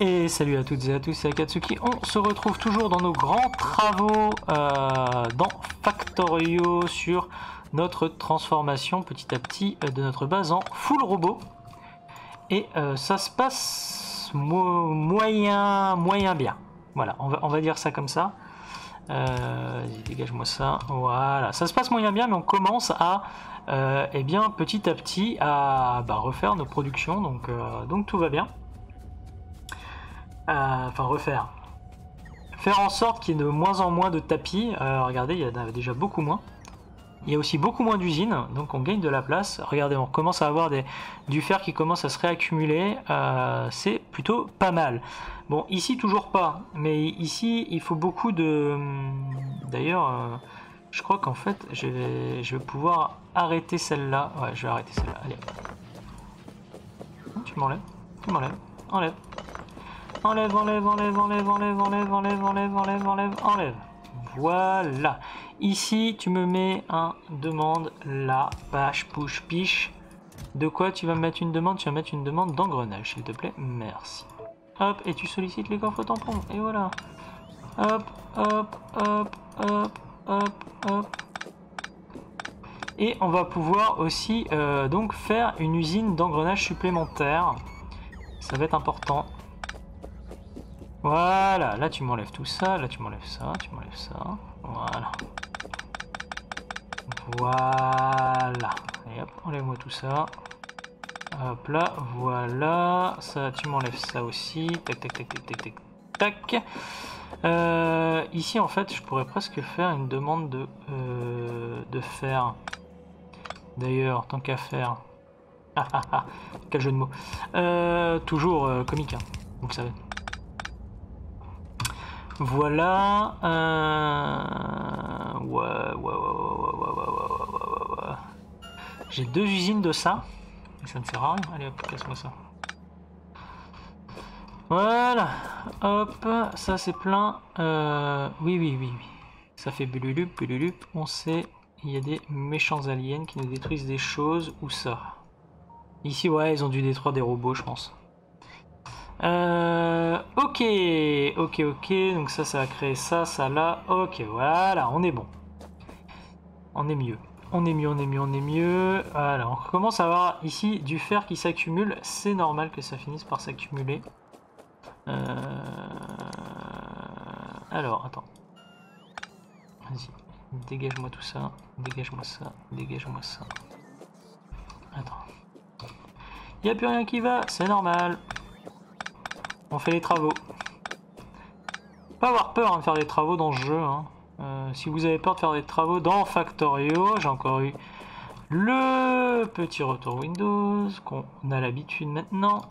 Et salut à toutes et à tous, c'est Akatsuki. On se retrouve toujours dans nos grands travaux euh, dans Factorio sur notre transformation petit à petit euh, de notre base en full robot. Et euh, ça se passe moyen, moyen bien. Voilà, on va, on va dire ça comme ça. Dégage-moi ça. Voilà, ça se passe moyen bien, mais on commence à, eh bien, petit à petit à bah, refaire nos productions. Donc, donc tout va bien. Euh, enfin refaire. Faire en sorte qu'il y ait de moins en moins de tapis. Euh, regardez, il y en a déjà beaucoup moins. Il y a aussi beaucoup moins d'usines, donc on gagne de la place. Regardez, on commence à avoir du fer qui commence à se réaccumuler. Euh, c'est plutôt pas mal. Bon, ici toujours pas, mais ici il faut beaucoup de. D'ailleurs, je crois qu'en fait, je vais, je vais pouvoir arrêter celle-là. Ouais, je vais arrêter celle-là. Allez. Tu m'enlèves Tu m'enlèves Enlève. Enlève, enlève, enlève, enlève, enlève, enlève, enlève, enlève, enlève, enlève, enlève. Voilà. Ici, tu me mets un demande là, page, push, piche. De quoi tu vas me mettre une demande? Tu vas mettre une demande d'engrenage, s'il te plaît. Merci. Hop, et tu sollicites les coffres tampons. Et voilà. Hop, hop, hop, hop, hop, hop. Et on va pouvoir aussi euh, donc faire une usine d'engrenage supplémentaire. Ça va être important. Voilà, là tu m'enlèves tout ça, là tu m'enlèves ça, tu m'enlèves ça. Voilà. Voilà. Et hop, enlève-moi tout ça. Hop là, voilà. Ça, tu m'enlèves ça aussi. Tac, tac, tac, tac, tac, tac, tac. Euh, ici, en fait, je pourrais presque faire une demande de, euh, de faire. D'ailleurs, tant qu'à faire. Ah, ah, ah, quel jeu de mots. Euh, toujours comique, hein, vous le savez. Voilà. Euh... Ouais, ouais, ouais, J'ai deux usines de ça. ça ne sert à rien. Allez hop, casse-moi ça. Voilà. Hop, ça c'est plein. Euh... Oui, oui, oui, oui. Ça fait bululup, bululup. On sait, il y a des méchants aliens qui nous détruisent des choses. Ou ça Ici, ouais, ils ont dû détruire des robots, je pense. Euh, ok, ok, ok. Donc ça, ça va créer ça, ça là. Ok, voilà, on est bon. On est mieux. On est mieux, on est mieux, on est mieux. Voilà, on commence à avoir ici du fer qui s'accumule. C'est normal que ça finisse par s'accumuler. Euh, alors, attends. Vas-y, dégage-moi tout ça. Dégage-moi ça. Dégage-moi ça. Attends. Il n'y a plus rien qui va, c'est normal. On fait les travaux. Pas avoir peur hein, de faire des travaux dans ce jeu. Hein. Euh, si vous avez peur de faire des travaux dans Factorio, j'ai encore eu le petit retour Windows qu'on a l'habitude maintenant.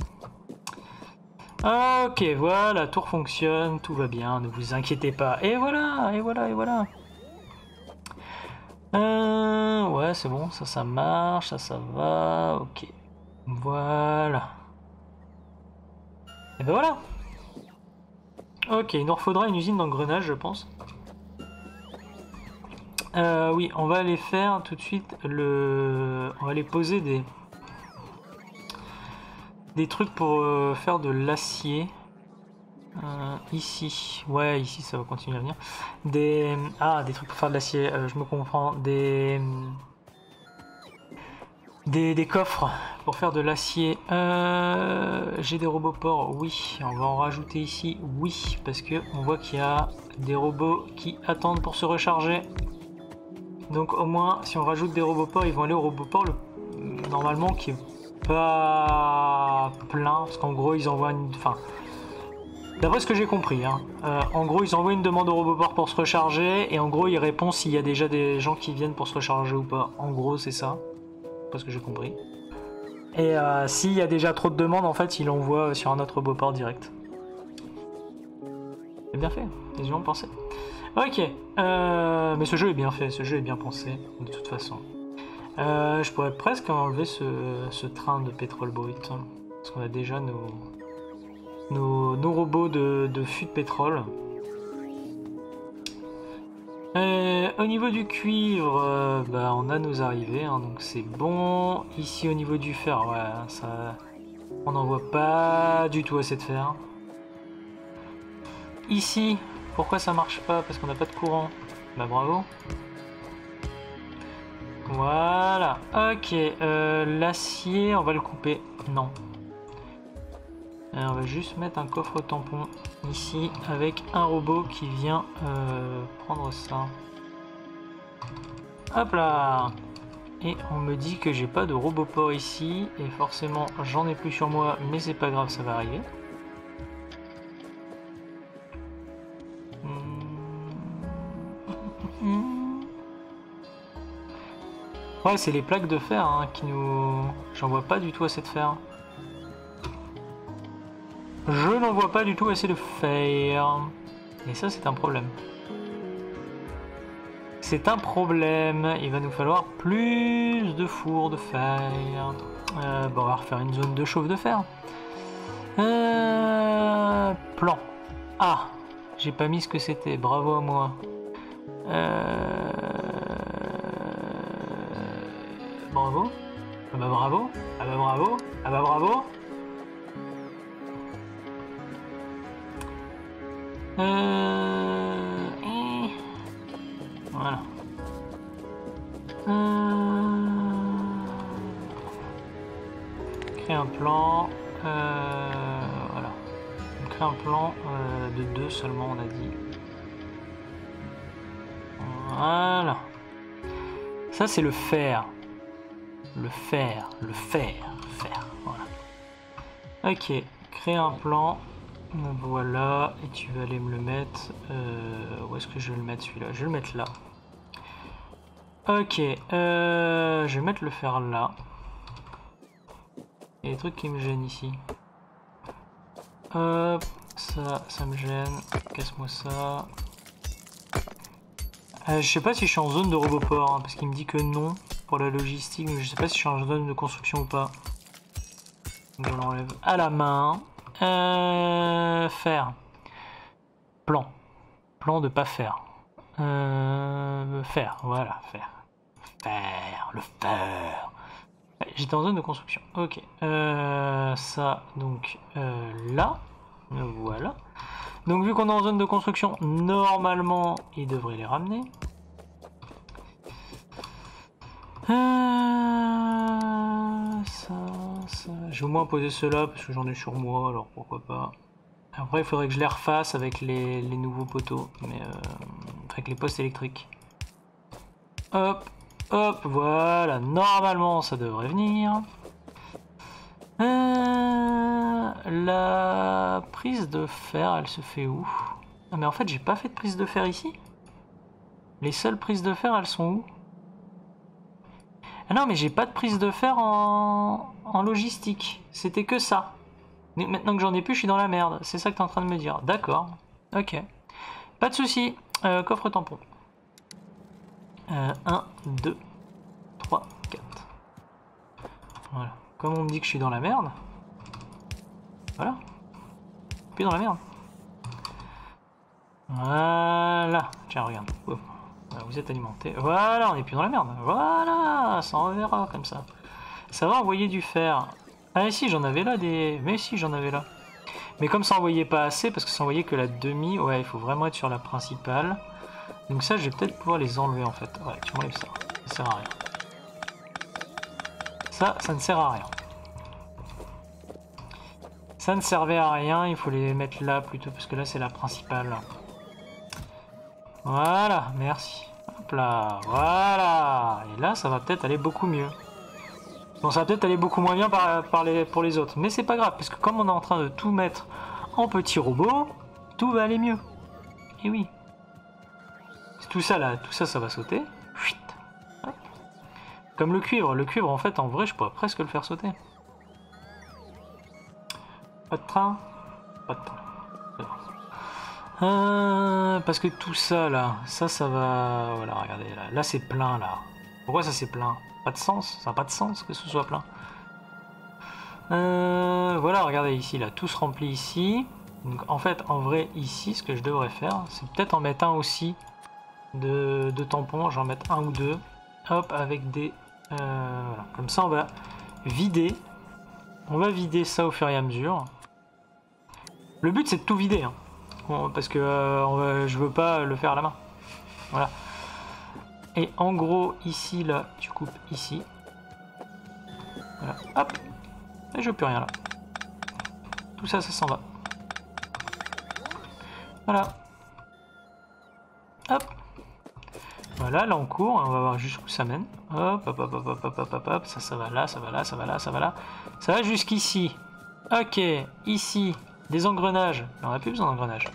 Ok, voilà, tout fonctionne, tout va bien, ne vous inquiétez pas. Et voilà, et voilà, et voilà. Euh, ouais, c'est bon, ça, ça marche, ça, ça va, ok. Voilà. Et ben voilà Ok, il nous faudra une usine d'engrenage, je pense. Euh, oui, on va aller faire tout de suite le... On va aller poser des... Des trucs pour euh, faire de l'acier. Euh, ici, ouais, ici ça va continuer à venir. Des... Ah, des trucs pour faire de l'acier, je me comprends. Des... Des, coffres pour faire de l'acier. Euh, j'ai des robots ports, oui. On va en rajouter ici, oui. Parce que on voit qu'il y a des robots qui attendent pour se recharger. Donc au moins, si on rajoute des robots ports, ils vont aller au robot port, le, normalement qui est pas plein. Parce qu'en gros, ils envoient une... Enfin, D'après ce que j'ai compris, hein, euh, en gros ils envoient une demande au robot port pour se recharger et en gros il répond s'il y a déjà des gens qui viennent pour se recharger ou pas. En gros c'est ça parce que j'ai compris. Et euh, s'il y a déjà trop de demandes, en fait, il envoie sur un autre beau-port direct. C'est bien fait, ils y ont pensé. Ok, euh, mais ce jeu est bien fait, ce jeu est bien pensé, de toute façon. Euh, je pourrais presque enlever ce, train de pétrole brut, hein, parce qu'on a déjà nos, nos, robots de, de fût de pétrole. Euh, au niveau du cuivre, euh, bah, on a nos arrivées, hein, donc c'est bon. Ici au niveau du fer, on n'en voit pas du tout assez de fer. ici. Pourquoi ça marche pas? Parce qu'on n'a pas de courant. Bah bravo. Voilà. Ok. Euh, L'acier, on va le couper. Non. On va juste mettre un coffre tampon ici avec un robot qui vient euh, prendre ça. Hop là Et on me dit que j'ai pas de robot port ici. Et forcément, j'en ai plus sur moi, mais c'est pas grave, ça va arriver. Ouais, c'est les plaques de fer hein, qui nous... J'en vois pas du tout assez de fer. Je n'en vois pas du tout assez de fer. Et ça, c'est un problème. C'est un problème. Il va nous falloir plus de fours de fer. Euh, bon, on va refaire une zone de chauffe de fer. Euh, plan. Ah, j'ai pas mis ce que c'était. Bravo à moi. Euh... Bravo. Ah bah bravo. Ah bah bravo. Ah bah bravo. Euh... Voilà. Euh... Créer un plan. Euh... Voilà. On crée un plan euh, de deux seulement, on a dit. Voilà. Ça, c'est le fer. Le fer, le fer, fer. Voilà. Ok, créer un plan. Voilà, et tu vas aller me le mettre. Euh, où est-ce que je vais le mettre celui-là? Je vais le mettre là. Ok, euh, je vais mettre le fer là. Il y a des trucs qui me gênent ici. Hop, ça, ça me gêne. Casse-moi ça. Euh, je sais pas si je suis en zone de roboport, hein, parce qu'il me dit que non pour la logistique, mais je sais pas si je suis en zone de construction ou pas. Donc on l'enlève à la main. Euh, faire. Plan. Plan de pas faire. Euh, faire, voilà, faire. Faire, le faire. J'étais en zone de construction. Ok. Euh, ça, donc là. Voilà. Donc vu qu'on est en zone de construction, normalement, il devrait les ramener. Je vais au moins poser cela parce que j'en ai sur moi, alors pourquoi pas. Après, il faudrait que je les refasse avec les, nouveaux poteaux, mais euh, avec les postes électriques. Hop, hop, voilà. Normalement, ça devrait venir. Euh, la prise de fer, elle se fait où? Ah, mais en fait, j'ai pas fait de prise de fer ici. Les seules prises de fer, elles sont où? Ah non, mais j'ai pas de prise de fer en, logistique. C'était que ça. Maintenant que j'en ai plus, je suis dans la merde. C'est ça que tu es en train de me dire. D'accord. Ok. Pas de souci. Euh, coffre tampon. 1, 2, 3, 4. Voilà. Comme on me dit que je suis dans la merde. Voilà. Puis dans la merde. Voilà. Tiens, regarde. Vous êtes alimenté. Voilà, on est plus dans la merde. Voilà, ça enverra comme ça. Ça va envoyer du fer. Ah si, j'en avais là des... Mais si, j'en avais là. Mais comme ça envoyait pas assez, parce que ça envoyait que la demi, ouais, il faut vraiment être sur la principale. Donc ça, je vais peut-être pouvoir les enlever en fait. Ouais, tu m'enlèves ça. Ça sert à rien. Ça, ça ne sert à rien. Ça ne servait à rien, il faut les mettre là plutôt, parce que là c'est la principale. Voilà, merci. Hop là, voilà. Et là, ça va peut-être aller beaucoup mieux. Bon, ça va peut-être aller beaucoup moins bien par, les, pour les autres. Mais c'est pas grave, parce que comme on est en train de tout mettre en petits robots, tout va aller mieux. Et oui. Tout ça là, tout ça, ça va sauter. Comme le cuivre. Le cuivre, en fait, en vrai, je pourrais presque le faire sauter. Pas de train Pas de train. Euh, parce que tout ça là, ça ça va... Voilà, regardez là, là c'est plein là. Pourquoi ça c'est plein? Pas de sens, ça n'a pas de sens que ce soit plein. Euh, voilà, regardez ici là, tout se remplit ici. Donc en fait, en vrai, ici, ce que je devrais faire, c'est peut-être en mettre un aussi de, de tampons. J'en mettre un ou deux. Hop, avec des... Euh, voilà. Comme ça, on va vider. On va vider ça au fur et à mesure. Le but, c'est de tout vider. Hein. Parce que euh, je veux pas le faire à la main. Voilà. Et en gros, ici, là, tu coupes ici. Voilà, hop. Et je plus rien là. Tout ça, ça s'en va. Voilà. Hop. Voilà, là on court, on va voir jusqu'où ça mène. Hop, hop, hop, hop, hop, hop, hop, hop, ça, ça va là, ça va là, ça va là, ça va là. Ça va jusqu'ici. Ok, ici, des engrenages. On n'a plus besoin d'engrenages.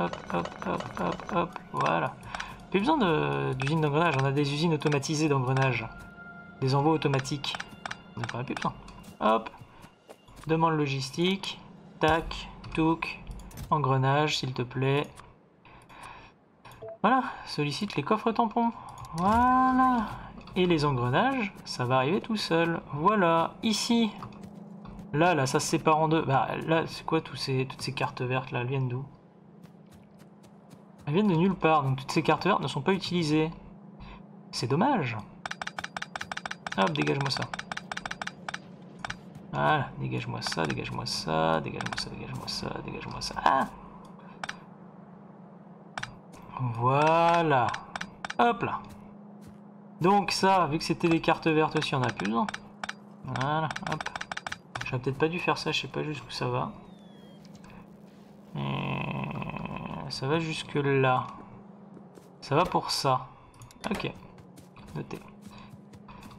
Hop, hop, hop, hop, hop, voilà. Plus besoin d'usines d'engrenages, on a des usines automatisées d'engrenages. Des envois automatiques. On n'a plus besoin. Hop. Demande logistique. Tac, touk. Engrenage, s'il te plaît. Voilà, sollicite les coffres tampons. Voilà. Et les engrenages, ça va arriver tout seul. Voilà, ici. Là, là, ça se sépare en deux. Bah, là, c'est quoi tous ces, toutes ces cartes vertes, là Elles viennent d'où? Elles viennent de nulle part, donc toutes ces cartes vertes ne sont pas utilisées. C'est dommage. Hop, dégage-moi ça. Voilà, dégage-moi ça, dégage-moi ça, dégage-moi ça, dégage-moi ça, dégage-moi ça. Ah voilà. Hop là. Donc ça, vu que c'était des cartes vertes aussi, on a plus besoin. Voilà, hop. J'aurais peut-être pas dû faire ça, je sais pas jusqu'où ça va. ça va jusque là. Ça va pour ça. Ok. Notez.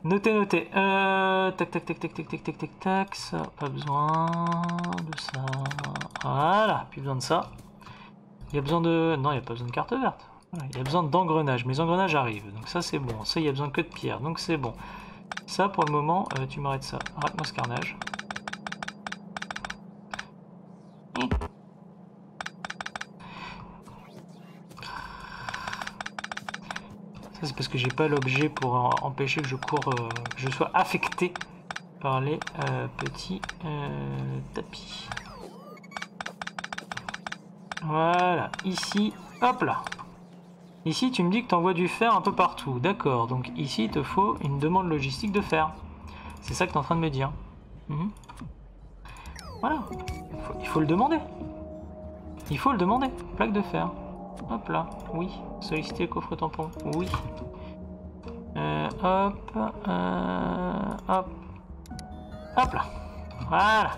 Notez, notez. Euh, tac, tac, tac, tac, tac, tac, tac, tac, tac. Ça, pas besoin de ça. Voilà, plus besoin de ça. Il y a besoin de... Non, il n'y a pas besoin de carte verte. Il y a besoin d'engrenages. Mes engrenages arrivent. Donc ça, c'est bon. Ça, il y a besoin que de pierre. Donc c'est bon. Ça, pour le moment, euh, tu m'arrêtes ça. Arrête-moi ce carnage. Parce que j'ai pas l'objet pour empêcher que je cours, euh, que je sois affecté par les euh, petits tapis. Voilà, ici, hop là. Ici, tu me dis que tu envoies du fer un peu partout. D'accord, donc ici, il te faut une demande logistique de fer. C'est ça que tu es en train de me dire. Mhm. Voilà, il faut, le demander. Il faut le demander. Plaque de fer. Hop là, oui. Solliciter le coffre tampon, oui. Euh, hop, euh, hop. Hop là. Voilà.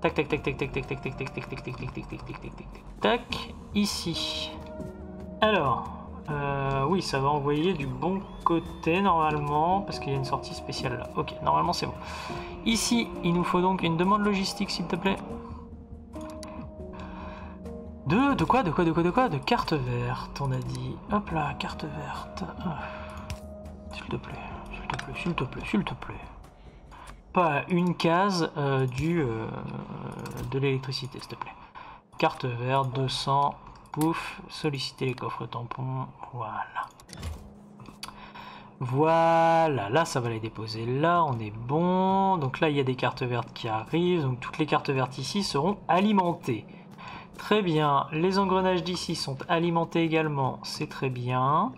Tac, tac, tac, tac, tac, tac, tac, tac, tac, tac, tac, tac, tac, tac, tac, tac, tac, tac, tac, ici. Alors, oui, ça va envoyer du bon côté normalement, parce qu'il y a une sortie spéciale là. Ok, normalement c'est bon. Ici, il nous faut donc une demande logistique, s'il te plaît. De, de quoi, de quoi, de quoi, de quoi De carte verte, on a dit. Hop là, carte verte. S'il te plaît, s'il te plaît, s'il te plaît, s'il te plaît pas une case euh, du, euh, de l'électricité, s'il te plaît. Carte verte, 200, pouf, solliciter les coffres tampons, voilà. Voilà, là ça va les déposer là, on est bon. Donc là il y a des cartes vertes qui arrivent, donc toutes les cartes vertes ici seront alimentées. Très bien, les engrenages d'ici sont alimentés également, c'est très bien.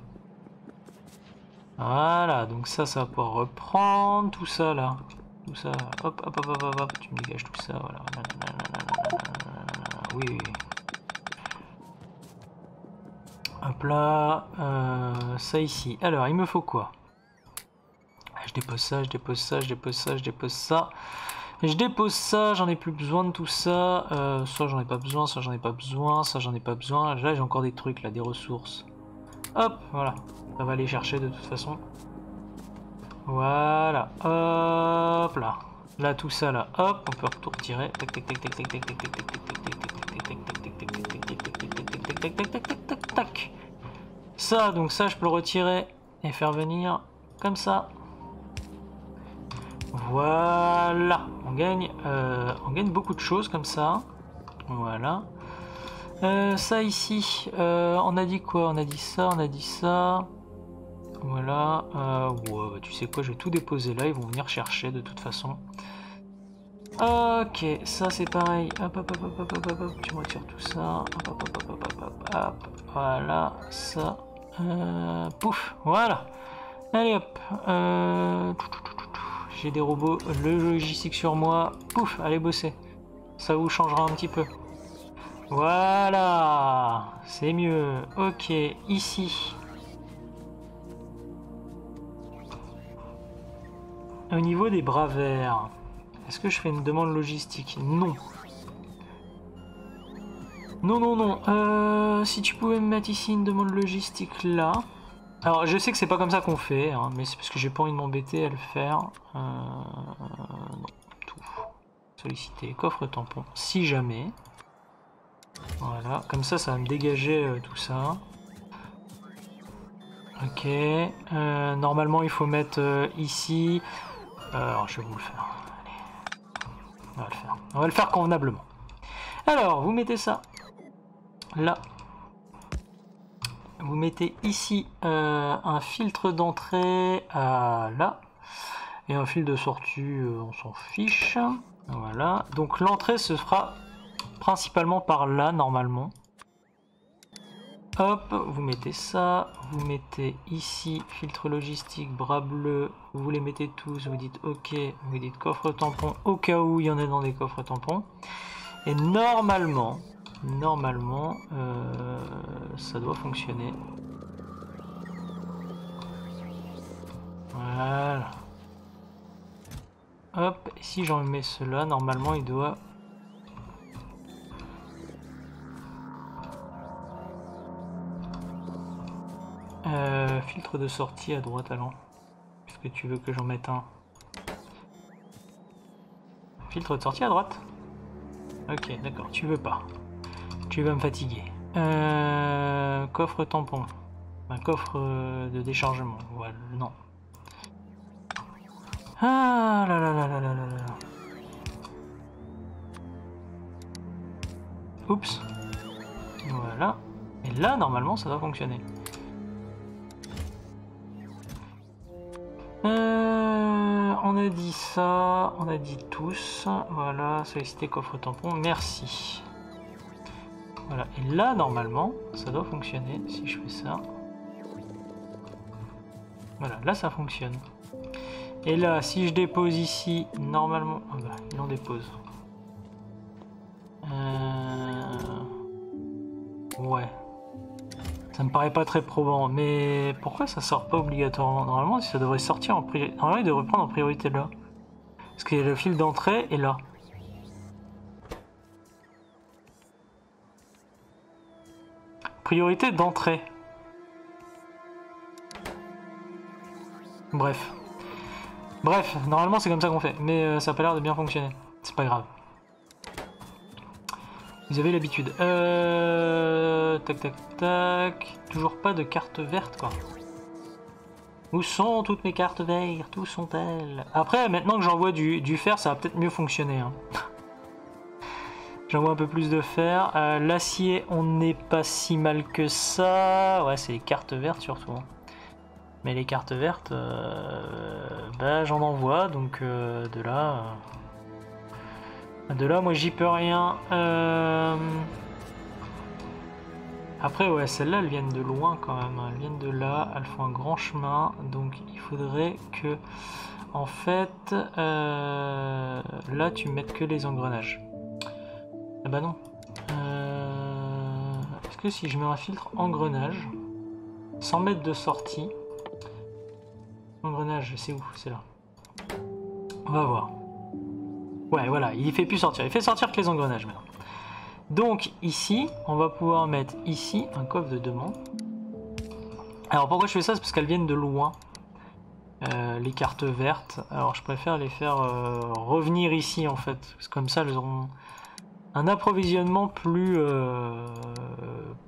Voilà, donc ça, ça va pouvoir reprendre tout ça là tout ça. Hop, hop, hop, hop, hop, tu me dégages tout ça, voilà. Oui, oui. Hop là, euh, ça ici. Alors, il me faut quoi? Je dépose ça, je dépose ça, je dépose ça, je dépose ça. Je dépose ça, j'en ai plus besoin de tout ça. Euh, ça, j'en ai pas besoin, ça, j'en ai pas besoin, ça, j'en ai pas besoin. Là, j'ai encore des trucs, là, des ressources. Hop, voilà. Ça va aller chercher de toute façon. Voilà, hop là. Là, tout ça là, hop, on peut tout retirer. Tac, tac, tac, tac, tac, tac, tac, tac, tac, tac, tac, Ça, donc ça, je peux le retirer et faire venir comme ça. Voilà, on gagne, on gagne beaucoup de choses comme ça. Voilà. Ça ici, on a dit quoi On a dit ça, on a dit ça. Voilà. Euh, bah, tu sais quoi, je vais tout déposer là. Ils vont venir chercher de toute façon. Ok, ça c'est pareil. Hop, hop, hop, hop, hop, hop, hop, tu retires tout ça. Hop, hop, hop, hop, hop, hop, hop. Voilà, ça. Euh, pouf, voilà. Allez hop. Euh, J'ai des robots, le logistique sur moi. Pouf, allez bosser. Ça vous changera un petit peu. Voilà, c'est mieux. Ok, ici. Au niveau des bras verts, est-ce que je fais une demande logistique? Non. Non, non, non. Euh, si tu pouvais me mettre ici une demande logistique là. Alors, je sais que c'est pas comme ça qu'on fait, hein, mais c'est parce que j'ai pas envie de m'embêter à le faire. Euh, non, tout. Solliciter, coffre tampon, si jamais. Voilà, comme ça, ça va me dégager euh, tout ça. Ok. Euh, normalement, il faut mettre ici. alors, je vais vous le faire. On va le faire. On va le faire convenablement. Alors, vous mettez ça là. Vous mettez ici euh, un filtre d'entrée à là. Et un fil de sortie, euh, on s'en fiche. Voilà. Donc l'entrée se fera principalement par là, normalement. Hop, vous mettez ça, vous mettez ici filtre logistique, bras bleu, vous les mettez tous, vous dites ok, vous dites coffre tampon au cas où il y en a dans des coffres tampons. Et normalement, normalement, euh, ça doit fonctionner. Voilà. Hop, si j'en mets cela, normalement il doit... Euh, filtre de sortie à droite. Est-ce que tu veux que j'en mette un Filtre de sortie à droite Ok, d'accord, tu veux pas. Tu vas me fatiguer. Euh, coffre tampon. Un coffre de déchargement. Voilà, non. Ah là là là là là là là. Oups. Voilà. Et là, normalement, ça doit fonctionner. Euh, on a dit ça, on a dit tous. Voilà, solliciter coffre tampon, merci. Voilà, et là, normalement, ça doit fonctionner si je fais ça. Voilà, là, ça fonctionne. Et là, si je dépose ici, normalement... Ah bah, il en dépose. Euh... Ouais. Ça me paraît pas très probant, mais pourquoi ça sort pas obligatoirement Normalement, ça devrait sortir en priorité. Normalement, il devrait prendre en priorité là. Parce a le fil d'entrée et là. Priorité d'entrée. Bref. Bref, normalement c'est comme ça qu'on fait, mais euh, ça a pas l'air de bien fonctionner. C'est pas grave. Vous avez l'habitude. Euh... Tac tac tac. Toujours pas de carte verte quoi. Où sont toutes mes cartes vertes? Où sont-elles? Après, maintenant que j'envoie du, fer, ça va peut-être mieux fonctionner. Hein. J'envoie un peu plus de fer. Euh, l'acier, on n'est pas si mal que ça. Ouais, c'est les cartes vertes surtout. Hein. Mais les cartes vertes, euh, bah, j'en envoie, donc euh, de là... de là, moi j'y peux rien. Après, ouais, celles-là, elles viennent de loin quand même. Elles viennent de là, elles font un grand chemin. Donc il faudrait que, en fait, là, tu mettes que les engrenages. Ah bah non. Euh, est-ce que si je mets un filtre engrenage, 100 mètres de sortie, engrenage, c'est où? C'est là. On va voir. Ouais, voilà, il fait plus sortir. Il fait sortir que les engrenages maintenant. Donc ici, on va pouvoir mettre ici un coffre de demande. Alors pourquoi je fais ça? C'est parce qu'elles viennent de loin. Euh, les cartes vertes. Alors je préfère les faire euh, revenir ici en fait. Parce que comme ça elles auront un approvisionnement plus, euh,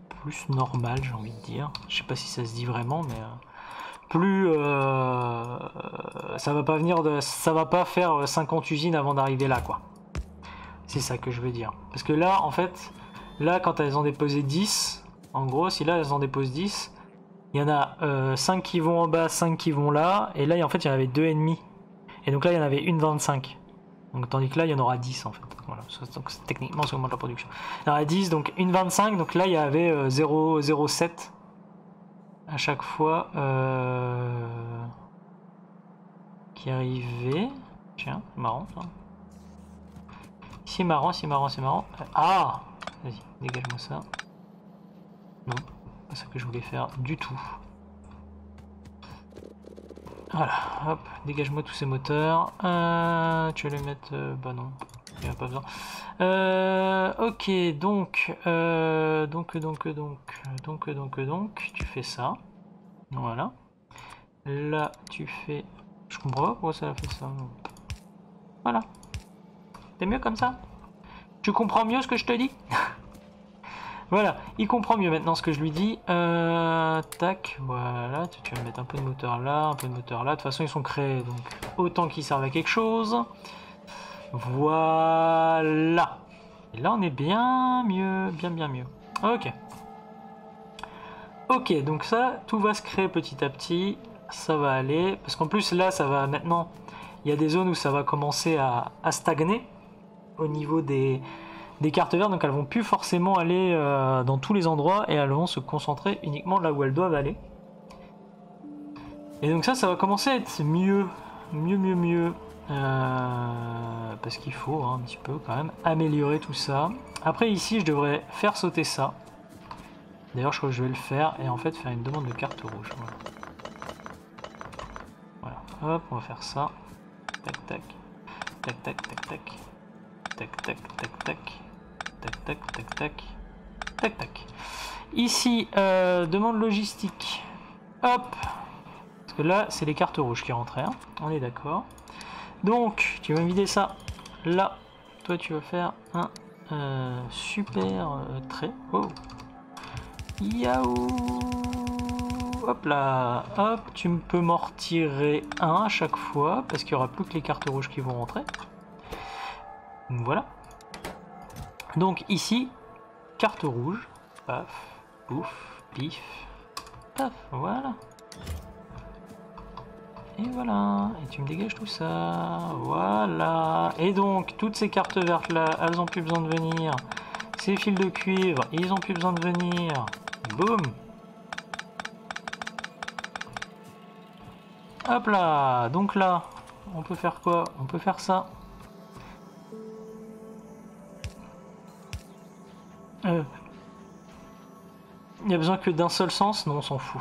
plus normal, j'ai envie de dire. Je sais pas si ça se dit vraiment, mais plus euh, ça va pas venir de, ça va pas faire 50 usines avant d'arriver là, quoi. C'est ça que je veux dire. Parce que là, en fait, là, quand elles ont déposé 10, en gros, si là elles en déposent 10, il y en a 5 qui vont en bas, 5 qui vont là, et là, en fait, il y en avait deux ennemis. Et donc là, il y en avait une 25. Donc, tandis que là, il y en aura 10 en fait. Donc techniquement, ça augmente la production. Il y en a 10, donc une 25, donc là, il y avait 0,07 euh, à chaque fois euh, qui arrivait. Tiens, marrant ça. C'est marrant, c'est marrant, c'est marrant. Ah Vas-y, dégage-moi ça. Non, pas ça que je voulais faire du tout. Voilà, hop, dégage-moi tous ces moteurs. Euh, tu vas les mettre... Euh, bah non, Euh, ok, donc, euh, donc, donc, donc, donc, donc, donc, tu fais ça. Voilà. Là, tu fais... Je comprends pas pourquoi ça a fait ça. Voilà. C'est mieux comme ça? Tu comprends mieux ce que je te dis? Voilà, il comprend mieux maintenant ce que je lui dis. Euh, tac, voilà, tu vas mettre un peu de moteur là, un peu de moteur là. De toute façon, ils sont créés, donc autant qu'ils servent à quelque chose. Voilà. Et là, on est bien mieux, bien bien mieux. Ok. Ok, donc ça, tout va se créer petit à petit. Ça va aller. Parce qu'en plus, là, ça va maintenant... Il y a des zones où ça va commencer à stagner au niveau des, cartes vertes, donc elles vont plus forcément aller euh, dans tous les endroits et elles vont se concentrer uniquement là où elles doivent aller. Et donc ça, ça va commencer à être mieux, mieux, mieux, mieux. Euh, parce qu'il faut hein, un petit peu quand même améliorer tout ça. Après ici, je devrais faire sauter ça. D'ailleurs, je crois que je vais le faire et en fait faire une demande de carte rouge. Voilà. Hop, on va faire ça. Tac, tac. Tac, tac, tac, tac. Tac, tac, tac, tac tac, tac, tac, tac, tac, tac. Ici, euh, demande logistique. Hop Parce que là, c'est les cartes rouges qui rentraient, hein. on est d'accord. Donc, tu vas me vider ça là. Toi, tu vas faire un euh, super euh, trait. Oh Yaou Hop là Hop, tu peux m'en retirer un à chaque fois, parce qu'il n'y aura plus que les cartes rouges qui vont rentrer. Voilà. Donc ici, carte rouge. Paf, pouf, pif, paf, voilà. Et voilà, et tu me dégages tout ça, voilà. Et donc, toutes ces cartes vertes là, elles ont plus besoin de venir. Ces fils de cuivre, ils ont plus besoin de venir. Boum Hop là Donc là, on peut faire quoi? On peut faire ça. Euh, il n'y a besoin que d'un seul sens? Non, on s'en fout.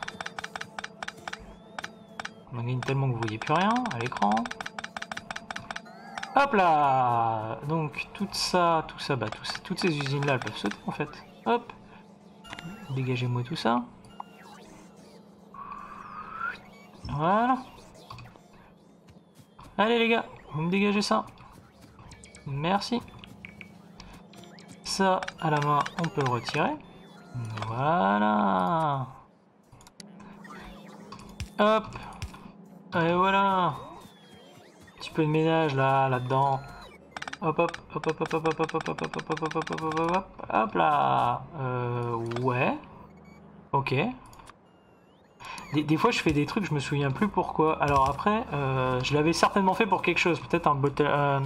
On gagne tellement que vous voyez plus rien à l'écran. Hop là Donc tout ça, tout ça, bah toutes ces usines là elles peuvent sauter en fait. Hop Dégagez-moi tout ça. Voilà. Allez les gars, vous me dégagez ça. Merci. Ça, à la main, on peut le retirer. Voilà. Hop. Et voilà. Un petit peu de ménage là, là-dedans. Hop hop hop hop hop hop hop hop hop hop hop hop hop hop hop hop hop là. Euh, ouais. Ok. Des, des, fois je fais des trucs, je me souviens plus pourquoi. Alors après, euh, je l'avais certainement fait pour quelque chose. Peut-être un bottle... Euh,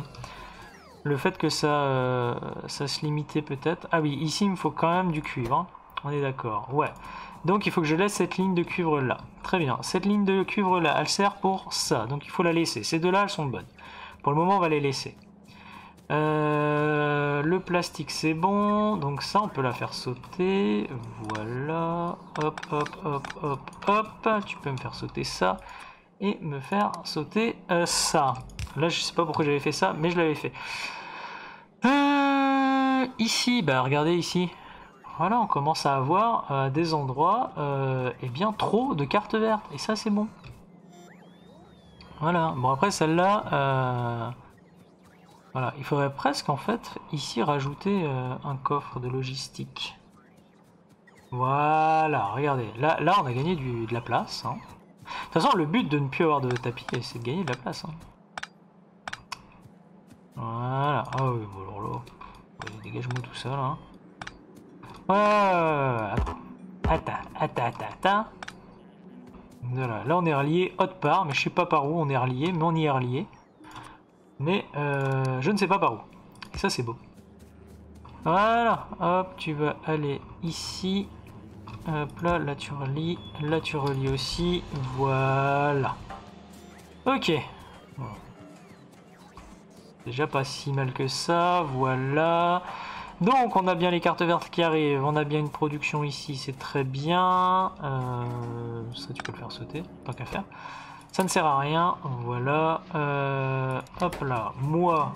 le fait que ça, euh, ça se limitait peut-être. Ah oui, ici il me faut quand même du cuivre. Hein. On est d'accord. Ouais. Donc il faut que je laisse cette ligne de cuivre là. Très bien. Cette ligne de cuivre là, elle sert pour ça. Donc il faut la laisser. Ces deux là, elles sont bonnes. Pour le moment, on va les laisser. Euh, le plastique, c'est bon. Donc ça, on peut la faire sauter. Voilà. Hop, hop, hop, hop, hop. Tu peux me faire sauter ça. Et me faire sauter euh, ça. Là, je sais pas pourquoi j'avais fait ça, mais je l'avais fait. Euh, ici, bah regardez ici. Voilà, on commence à avoir euh, des endroits, euh, eh bien trop de cartes vertes. Et ça, c'est bon. Voilà. Bon, après, celle-là... Voilà, il faudrait presque, en fait, ici, rajouter un coffre de logistique. Voilà, regardez. Là, là on a gagné de la place. Hein. De toute façon, le but de ne plus avoir de tapis, c'est de gagner de la place. Hein. Voilà. Ah oui, bon alors. Dégage-moi tout ça là. Attends. Voilà, là on est relié autre part, mais je sais pas par où on est relié, mais on y est relié. Mais euh, je ne sais pas par où. Et ça c'est beau. Voilà, hop, tu vas aller ici. Hop là, là tu relis, là tu relis aussi. Voilà. Ok. Déjà pas si mal que ça, voilà. Donc on a bien les cartes vertes qui arrivent, on a bien une production ici, c'est très bien. Euh, ça tu peux le faire sauter, tant qu'à faire. Ça ne sert à rien, voilà. Euh, hop là, moi,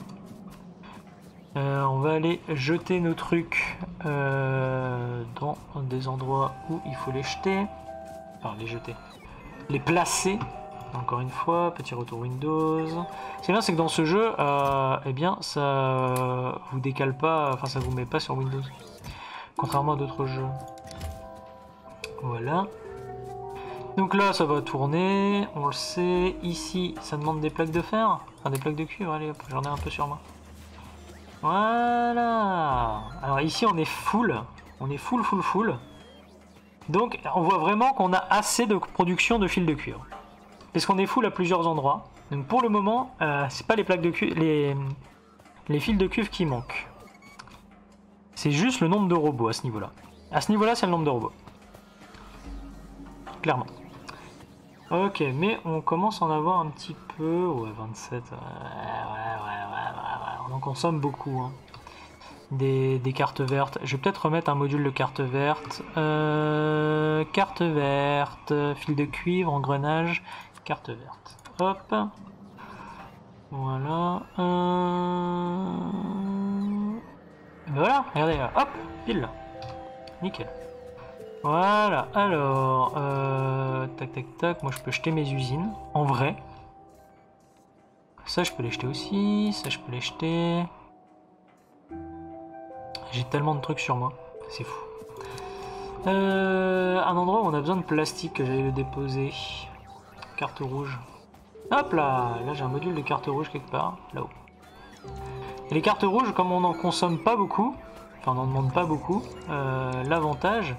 euh, on va aller jeter nos trucs dans des endroits où il faut les jeter. Enfin les jeter, les placer encore une fois, petit retour Windows. Ce qui est bien, c'est que dans ce jeu, euh, eh bien, ça vous décale pas, enfin, ça vous met pas sur Windows. Contrairement à d'autres jeux. Voilà. Donc là, ça va tourner, on le sait. Ici, ça demande des plaques de fer, enfin des plaques de cuivre. Allez, j'en ai un peu sur moi. Voilà. Alors ici, on est full. On est full, full, full. Donc, on voit vraiment qu'on a assez de production de fil de cuivre. Parce qu'on est full à plusieurs endroits. Donc pour le moment, euh, c'est pas les plaques de les, les fils de cuivre qui manquent. C'est juste le nombre de robots à ce niveau-là. À ce niveau-là, c'est le nombre de robots. Clairement. Ok, mais on commence à en avoir un petit peu. Ouais, 27. Ouais, ouais, ouais, ouais, On en consomme beaucoup. Hein. Des, cartes vertes. Je vais peut-être remettre un module de carte verte. Euh, carte verte, fil de cuivre, engrenage, carte verte. Hop. Voilà. Euh, voilà, regardez, hop, pile. Nickel. Voilà, alors, euh, tac tac tac, moi je peux jeter mes usines, en vrai. Ça je peux les jeter aussi, ça je peux les jeter. J'ai tellement de trucs sur moi, c'est fou. Euh, un endroit où on a besoin de plastique que j'allais le déposer. Carte rouge. Hop là Là j'ai un module de carte rouge quelque part, là-haut. Les cartes rouges, comme on n'en consomme pas beaucoup, enfin on n'en demande pas beaucoup, euh, l'avantage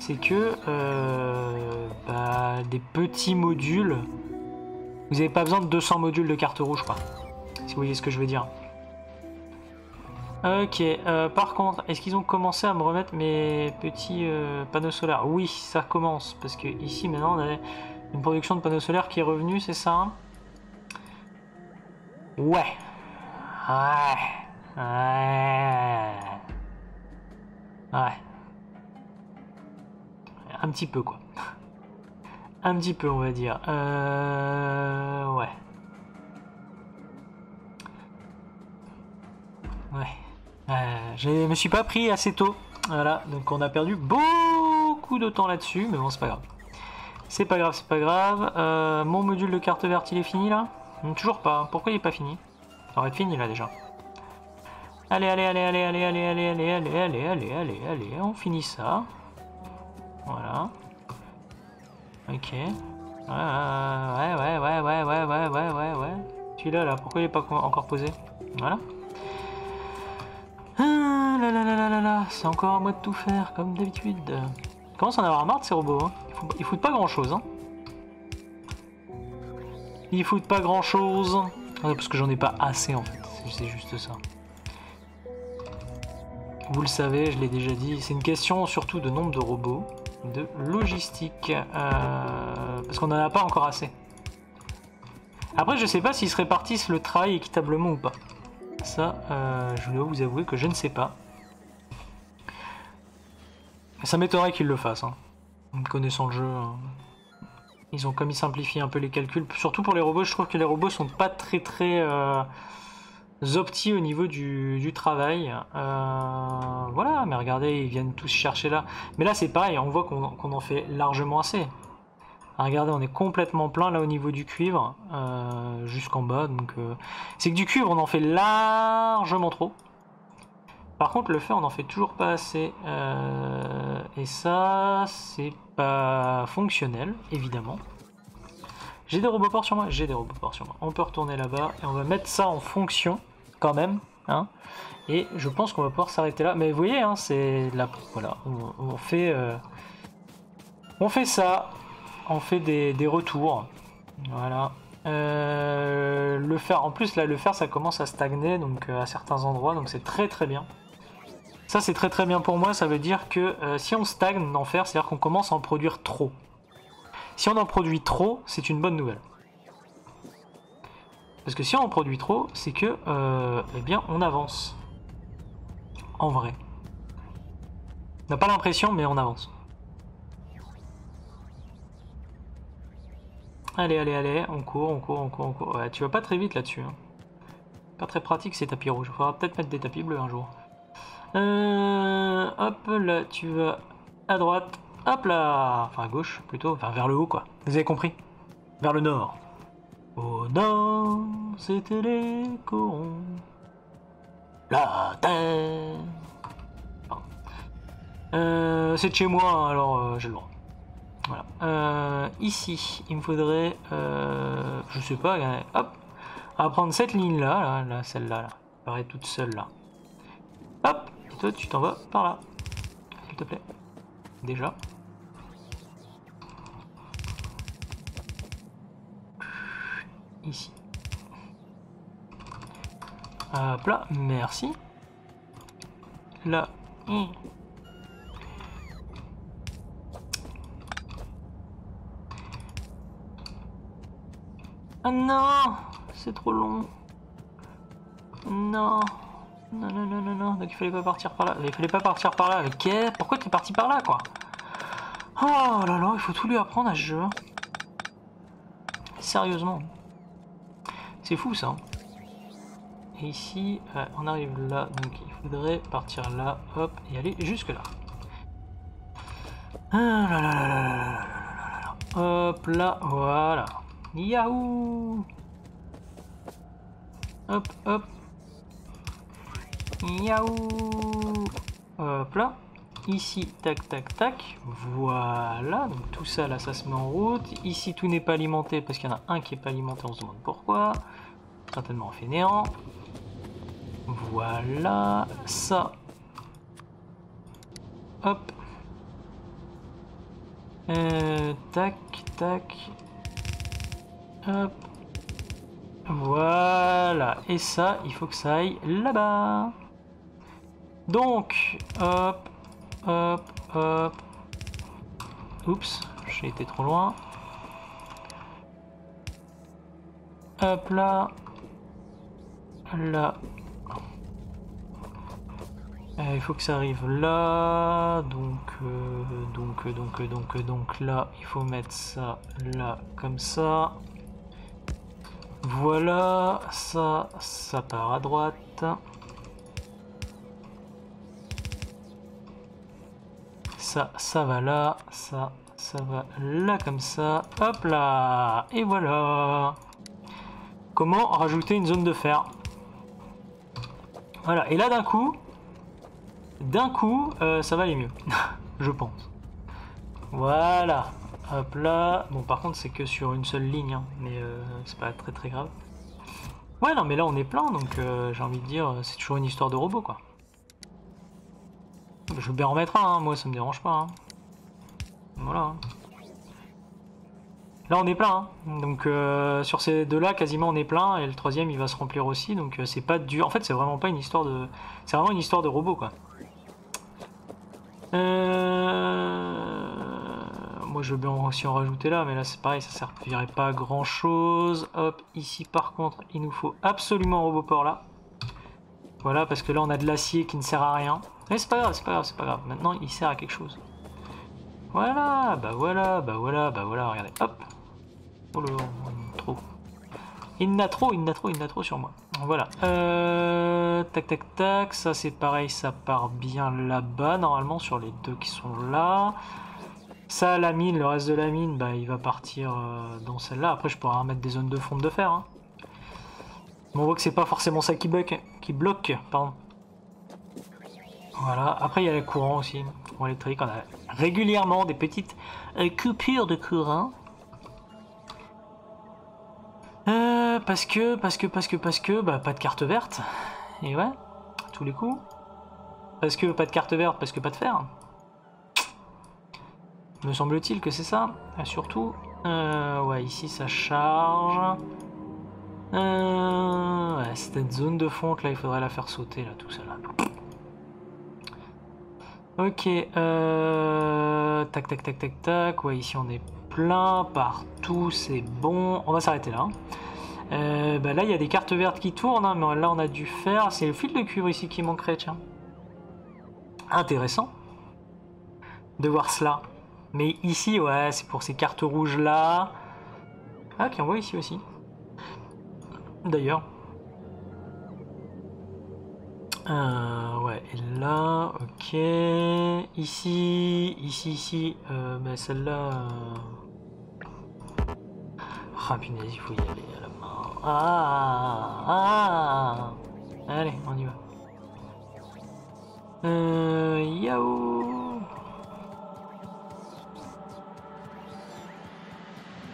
c'est que euh, bah, des petits modules, vous n'avez pas besoin de 200 modules de carte rouge quoi, si vous voyez ce que je veux dire. Ok, euh, par contre, est-ce qu'ils ont commencé à me remettre mes petits panneaux solaires? Oui, ça commence, parce que ici maintenant on a une production de panneaux solaires qui est revenue, c'est ça Ouais. Ouais. Ouais. Ouais. Un petit peu, quoi. Un petit peu, on va dire. Euh... Ouais. Ouais. Euh, je me suis pas pris assez tôt. Voilà, donc on a perdu beaucoup de temps là-dessus, mais bon, c'est pas grave. C'est pas grave, c'est pas grave. Euh, mon module de carte verte, il est fini là Toujours pas. Pourquoi il est pas fini Ça aurait être fini là déjà. Allez, allez, allez, allez, allez, allez, allez, allez, allez, allez, allez, allez, on finit ça. Voilà. Ok. Ouais, ouais, ouais, ouais, ouais, ouais, ouais, ouais, ouais. Celui-là, là, pourquoi il est pas encore posé Voilà. Ah là là là là là c'est encore à moi de tout faire, comme d'habitude. Commence à en avoir marre de ces robots, hein. Ils foutent pas grand chose. Hein. Ils foutent pas grand chose. Ah, parce que j'en ai pas assez en fait. C'est juste ça. Vous le savez, je l'ai déjà dit, c'est une question surtout de nombre de robots, de logistique. Euh, parce qu'on en a pas encore assez. Après, je sais pas s'ils se répartissent le travail équitablement ou pas. Ça, euh, je dois vous avouer que je ne sais pas. Ça m'étonnerait qu'ils le fassent. Hein connaissant le jeu. Hein. Ils ont comme ils simplifient un peu les calculs. Surtout pour les robots, je trouve que les robots sont pas très très euh, optis au niveau du, travail. Euh, voilà, mais regardez, ils viennent tous chercher là. Mais là c'est pareil, on voit qu'on en fait largement assez. regardez, on est complètement plein là au niveau du cuivre, euh, jusqu'en bas. Donc c'est que du cuivre, on en fait largement trop. Par contre, le fer, on n'en fait toujours pas assez. et ça, c'est pas fonctionnel, évidemment. J'ai des roboports sur moi J'ai des roboports sur moi. On peut retourner là-bas et on va mettre ça en fonction, quand même. Hein et je pense qu'on va pouvoir s'arrêter là. Mais vous voyez, hein, c'est là, voilà, on, fait, euh, on fait ça, on fait des, retours, voilà. Euh, le fer, en plus là, le fer, ça commence à stagner donc euh, à certains endroits, donc c'est très très bien. Ça c'est très très bien pour moi, ça veut dire que si on stagne en fer, c'est-à-dire qu'on commence à en produire trop. Si on en produit trop, c'est une bonne nouvelle. Parce que si on en produit trop, c'est que, eh bien, on avance en vrai. On n'a pas l'impression, mais on avance. Allez, allez, allez, on court, on court, on court, on court. Ouais, tu vas pas très vite là-dessus. Hein. Pas très pratique ces tapis rouges. Il faudra peut-être mettre des tapis bleus un jour. Euh, hop, là, tu vas à droite. Hop là Enfin, à gauche, plutôt. Enfin, vers le haut, quoi. Vous avez compris? Vers le nord. Au nord, c'était les corons. La terre. Euh, c'est de chez moi, alors euh, j'ai le droit. Voilà. Euh, ici, il me faudrait, je sais pas, hop, on va prendre cette ligne là, là, celle-là, là, paraît toute seule là. Hop, tu t'en vas par là, s'il te plaît. Déjà. Ici. Hop là, merci. Là. Ah non C'est trop long. Non. Non, non, non, non, non. Donc il fallait pas partir par là. Il fallait pas partir par là. Ok, pourquoi t'es parti par là, quoi? Oh là là, il faut tout lui apprendre à ce jeu. Sérieusement. C'est fou, ça. Et ici, on arrive là, donc il faudrait partir là, hop, et aller jusque là. Ah là là là là là là Hop là, voilà. Yahoo Hop, hop. Yahoo Hop là. Ici, tac, tac, tac. Voilà. Donc tout ça, là, ça se met en route. Ici, tout n'est pas alimenté parce qu'il y en a un qui n'est pas alimenté. On se demande pourquoi. Certainement fainéant. Voilà, ça. Hop. Euh, tac, tac. Hop. Voilà. Et ça, il faut que ça aille là-bas. Donc, hop, hop, hop. Oups, j'ai été trop loin. Hop là. Là. Euh, il faut que ça arrive là, donc, euh, donc, donc, donc, donc là, il faut mettre ça là, comme ça. Voilà, ça, ça part à droite. Ça, va là, ça, ça va là comme ça. Hop là Et voilà Comment rajouter une zone de fer? Voilà, et là d'un coup, d'un coup, euh, ça va aller mieux. je pense. Voilà. Hop là. Bon, par contre, c'est que sur une seule ligne, hein, mais euh, c'est pas très très grave. Ouais, non, mais là, on est plein, donc euh, j'ai envie de dire, c'est toujours une histoire de robot, quoi. Je veux bien en remettre un, hein, moi, ça me dérange pas. Hein. Voilà. Là, on est plein. Donc, sur ces deux-là, quasiment, on est plein. Et le troisième, il va se remplir aussi. Donc, c'est pas dur. En fait, c'est vraiment pas une histoire de... C'est vraiment une histoire de robot, quoi. Euh, moi je veux bien aussi en rajouter là, mais là c'est pareil, ça servirait pas à grand chose. Hop, ici par contre, il nous faut absolument un robot port là. Voilà, parce que là on a de l'acier qui ne sert à rien. Mais c'est pas grave, c'est pas grave, c'est pas grave. Maintenant il sert à quelque chose. Voilà, bah voilà, bah voilà, bah voilà, regardez, hop. Oh là, trop. Il n'a trop, il n'a trop, il n'a trop sur moi. Voilà. Euh, tac, tac, tac. Ça, c'est pareil. Ça part bien là-bas, normalement, sur les deux qui sont là. Ça, la mine, le reste de la mine, bah, il va partir euh, dans celle-là. Après, je pourrais remettre des zones de fonte de fer. Hein. On voit que c'est pas forcément ça qui bloque. Pardon. Voilà. Après, il y a le courant aussi. Courant électrique. On a régulièrement des petites euh, coupures de courant. Euh, parce que, parce que, parce que, parce que, bah, pas de carte verte. Et ouais, tous les coups. Parce que pas de carte verte, parce que pas de fer. Me semble-t-il que c'est ça. Et surtout, euh, ouais, ici ça charge. Ouais, cette zone de fonte là, il faudrait la faire sauter là, tout ça là. Ok, euh, tac tac tac tac tac. Ouais, ici on est plein partout, c'est bon. On va s'arrêter là. Euh, bah là, il y a des cartes vertes qui tournent, hein, mais là on a dû faire. C'est le fil de cuivre ici qui manquerait, tiens. Intéressant de voir cela. Mais ici, ouais, c'est pour ces cartes rouges là. Ah, qui envoie ici aussi. D'ailleurs. Euh, ouais, et là, ok. Ici, ici, ici. Euh, bah, celle-là. Euh... Ah, il faut y aller à la main. Ah, ah. Allez, on y va. Euh, yao.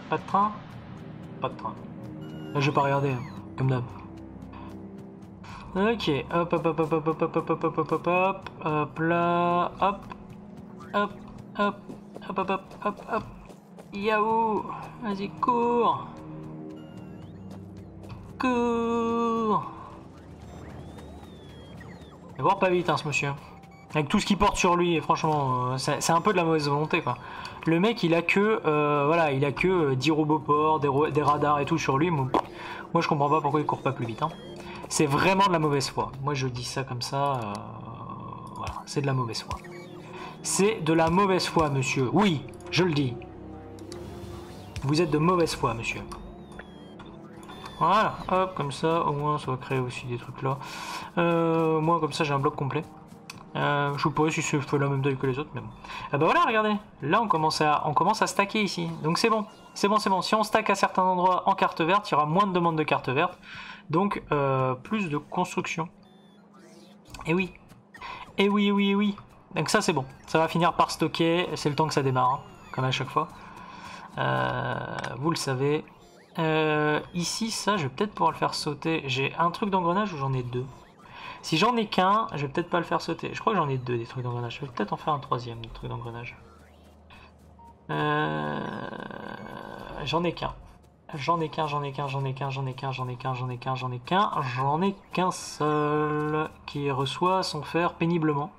Pas de train? Pas de train. Là, je vais pas regarder, hein, comme d'hab. Ok, hop, hop, hop, hop, hop, hop, hop, hop, hop, hop, hop, hop, hop, là, hop, hop, hop, hop, hop, hop, hop, hop, Yahoo Vas-y, cours Cours voir pas vite, hein, ce monsieur. Avec tout ce qu'il porte sur lui, franchement, c'est un peu de la mauvaise volonté, quoi. Le mec, il a que, euh, voilà, il a que 10 roboports, des, des, radars et tout sur lui. Moi, je comprends pas pourquoi il court pas plus vite. Hein. C'est vraiment de la mauvaise foi. Moi, je dis ça comme ça. Euh, voilà, c'est de la mauvaise foi. C'est de la mauvaise foi, monsieur. Oui, je le dis. Vous êtes de mauvaise foi, monsieur. Voilà, hop, comme ça, au moins, ça va créer aussi des trucs là. Euh, moi, comme ça, j'ai un bloc complet. Euh, je sais pas si c'est fait la même taille que les autres, mais bon. Ah bah voilà, regardez. Là, on commence à, on commence à stacker ici. Donc c'est bon. C'est bon, c'est bon. Si on stack à certains endroits en carte verte, il y aura moins de demandes de carte verte. Donc, euh, plus de construction. Et oui. Et oui, oui, oui. Donc ça, c'est bon. Ça va finir par stocker. C'est le temps que ça démarre, hein, comme à chaque fois. Euh, vous le savez. ici, ça, je vais peut-être pouvoir le faire sauter. J'ai un truc d'engrenage ou j'en ai deux? Si j'en ai qu'un, je vais peut-être pas le faire sauter. Je crois que j'en ai deux des trucs d'engrenage. Je vais peut-être en faire un troisième des trucs d'engrenage. Euh, j'en ai qu'un. J'en ai qu'un, j'en ai qu'un, j'en ai qu'un, j'en ai qu'un, j'en ai qu'un, j'en ai qu'un, j'en ai qu'un, j'en ai qu'un seul qui reçoit son fer péniblement.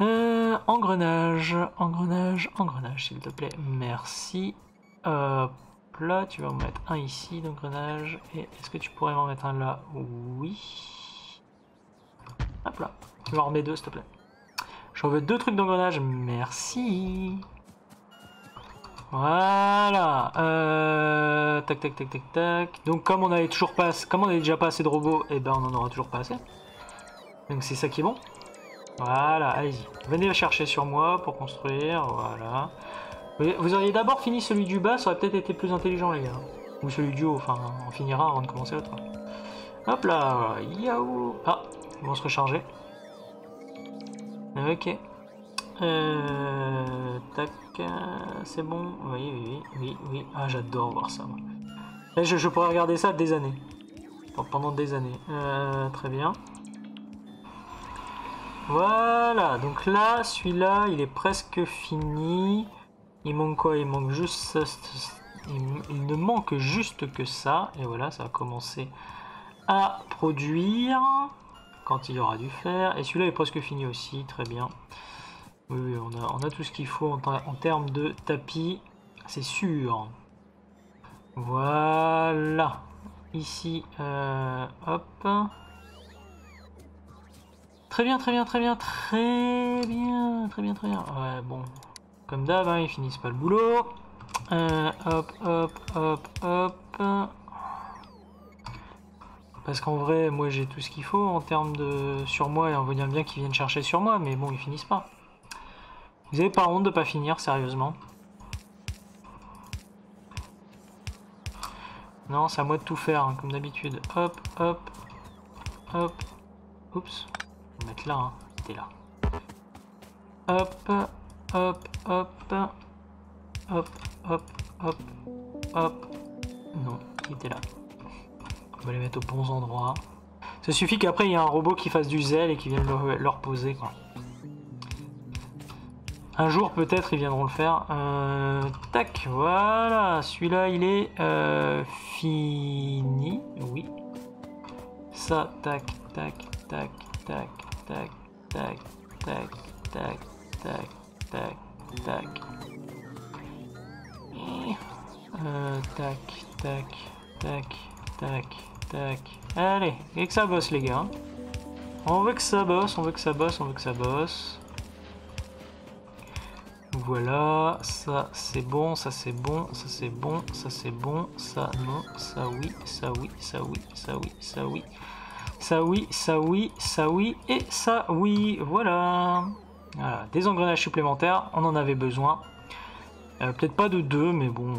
Euh, engrenage, engrenage, engrenage, s'il te plaît. Merci. Euh, là, tu vas me mettre un ici d'engrenage. Et est-ce que tu pourrais m'en mettre un là? Oui. Hop là. Tu m'en remets deux, s'il te plaît. J'en veux deux trucs d'engrenage. Merci. Voilà. Euh, tac, tac, tac, tac, tac. Donc, comme on avait toujours pas, comme on avait déjà pas assez de robots, et eh ben on en aura toujours pas assez. Donc, c'est ça qui est bon. Voilà, allez-y. Venez chercher sur moi pour construire. Voilà. Vous auriez d'abord fini celui du bas, ça aurait peut-être été plus intelligent, les gars. Ou celui du haut, enfin, on finira avant de commencer l'autre. Hop là, yaou Ah, ils vont se recharger. Ok. Euh, tac, c'est bon. Oui, oui, oui, oui. Ah, j'adore voir ça. je, je, pourrais regarder ça des années. Pendant des années. Euh, très bien. Voilà, donc là, celui-là, il est presque fini. Il manque quoi? Il manque juste Il, ne manque juste que ça. Et voilà, ça va commencer à produire quand il aura du fer. Et celui-là est presque fini aussi, très bien. Oui, on, a, on a tout ce qu'il faut en, termes de tapis, c'est sûr. Voilà. Ici, euh, hop. Très bien, très bien, très bien, très bien, très bien, très bien. Ouais, bon. Comme d'hab, hein, ils finissent pas le boulot. Euh, hop, hop, hop, hop. Parce qu'en vrai, moi j'ai tout ce qu'il faut en termes de sur moi et on veut bien qu'ils viennent chercher sur moi, mais bon, ils finissent pas. Vous avez pas honte de pas finir, sérieusement? Non, c'est à moi de tout faire, hein, comme d'habitude. Hop, hop, hop. Oups. On va mettre là, hein. T'es là. Hop, hop, hop. Hop, hop, hop, hop. Non, il était là. On va les mettre aux bons endroits. Ça suffit qu'après il y ait un robot qui fasse du zèle et qui vienne le, le reposer quoi. Un jour peut-être ils viendront le faire. Euh, tac, voilà, celui-là il est euh, fini. Oui. Ça, tac, tac, tac, tac, tac, tac, tac, tac, tac, tac, tac. Euh, tac, tac, tac, tac, tac. Allez, et que ça bosse les gars. On veut que ça bosse, on veut que ça bosse, on veut que ça bosse. Voilà, ça c'est bon, ça c'est bon, ça c'est bon, ça c'est bon, ça non, ça oui, ça oui, ça oui, ça oui, ça oui, ça oui, ça oui, ça oui, et ça oui, voilà. Voilà, des engrenages supplémentaires, on en avait besoin. Euh, Peut-être pas de deux, mais bon.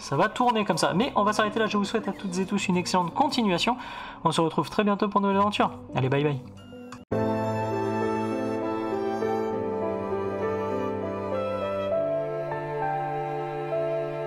Ça va tourner comme ça. Mais on va s'arrêter là, je vous souhaite à toutes et tous une excellente continuation. On se retrouve très bientôt pour une nouvelle aventure. Allez, bye bye.